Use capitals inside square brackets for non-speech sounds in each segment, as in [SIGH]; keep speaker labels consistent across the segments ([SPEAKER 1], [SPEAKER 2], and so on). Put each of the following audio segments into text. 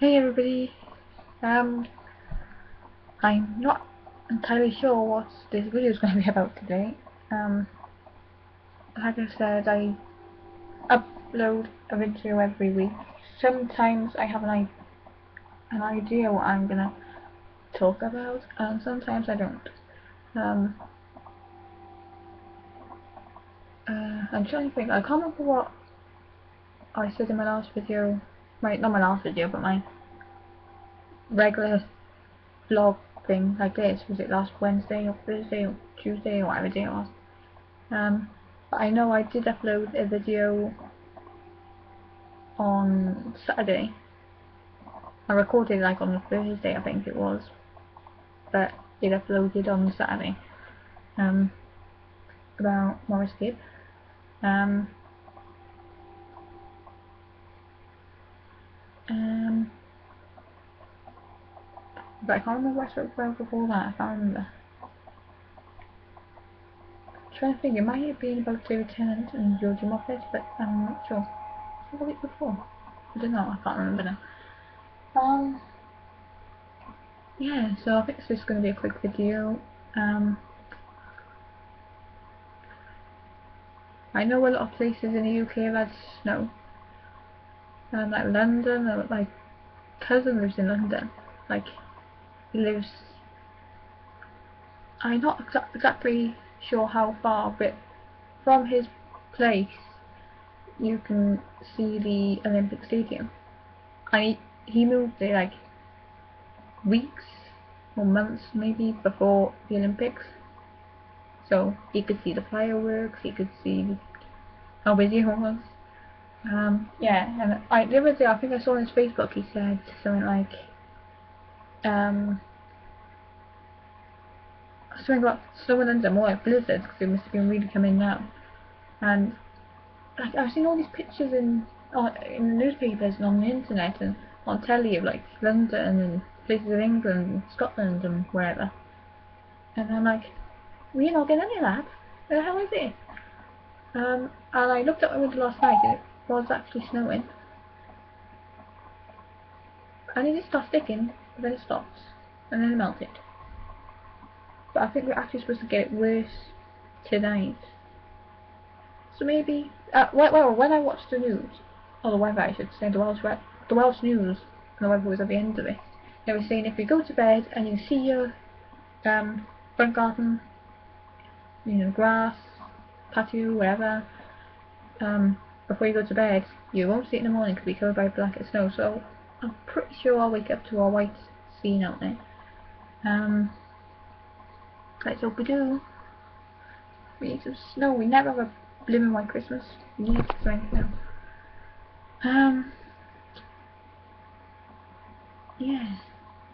[SPEAKER 1] Hey everybody, um, I'm not entirely sure what this video is [LAUGHS] going to be about today. Um, like I said, I upload a video every week. Sometimes I have an, an idea what I'm going to talk about, and sometimes I don't. Um, uh, I'm trying to think, I can't remember what I said in my last video, my, not my last video, but my regular vlog thing like this. Was it last Wednesday or Thursday or Tuesday or whatever day it was? Um, but I know I did upload a video on Saturday. I recorded like on Thursday I think it was, but it uploaded on Saturday. Um, about Maurice Gibb. Um, um, but I can't remember what I spoke about before that, I can't remember. I'm trying to think, it might have been about David Tennant and Georgie Moffett, but I'm not sure. What was it before? I don't know, I can't remember now. Um, yeah, so I think this is going to be a quick video. Um, I know a lot of places in the UK have had snow. Um, like London, or my cousin lives in London. Like, he lives I'm not exa exactly sure how far but from his place you can see the Olympic Stadium. And he, he moved there like weeks or months maybe before the Olympics. So he could see the fireworks, he could see how busy it was um, yeah, and I, the other day I think I saw on his Facebook he said something like um, something about slower than more like blizzards because it must have been really coming now. And like, I've seen all these pictures in in the newspapers and on the internet and on telly of like London and places in England and Scotland and wherever. And I'm like, we're not getting any of that. Where the hell is it? Um, and I looked at my window last night and it was actually snowing. And it just starts sticking then it stops, and then it melted. But I think we're actually supposed to get it worse tonight. So maybe, uh, well, when I watched the news, or the weather I should say, the Welsh, the Welsh news, and the weather was at the end of it, they were saying if you go to bed and you see your um, front garden, you know, grass, patio, whatever, um, before you go to bed, you won't see it in the morning because we covered by blanket of snow. So I'm pretty sure I'll wake up to a white scene out there. Um, let's hope we do. We need some snow. We never have a blooming white Christmas. We need some now. Um, yeah.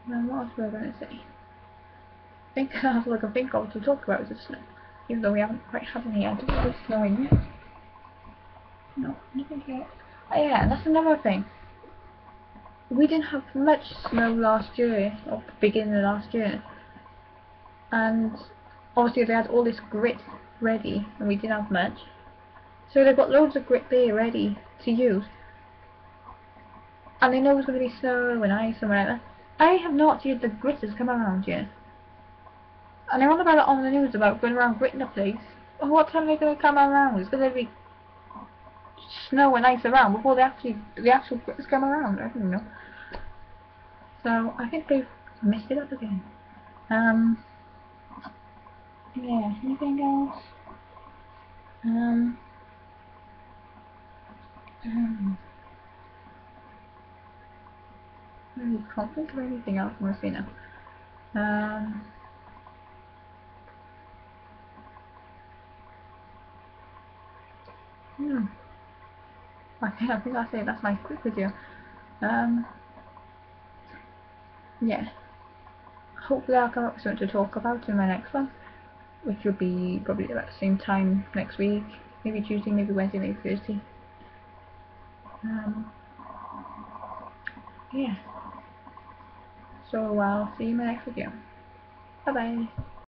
[SPEAKER 1] Well, what else were I going to say? [LAUGHS] I think I have like a think of to talk about is the snow. Even though we haven't quite had any yet. It's snowing yet. No, nothing yet. Oh yeah, that's another thing we didn't have much snow last year, or beginning of last year. And obviously they had all this grit ready, and we didn't have much. So they've got loads of grit there ready to use. And they know it's going to be snow and ice and whatever. I have not seen the gritters come around yet. And they're on about it on the news about going around gritting the place. What time are they going to come around? It's going to be snow and ice around before they actually the actual gritters come around. I don't know. So I think they've messed it up again. Um, yeah, anything else? Um, um I can't think of anything else I'm see. Um, hmm. [LAUGHS] I think, I think that's it, that's my quick video. Um, yeah. Hopefully I'll come up with something to talk about in my next one, which will be probably about the same time next week, maybe Tuesday, maybe Wednesday, maybe Thursday. Um, yeah. So I'll see you in my next video. Bye bye.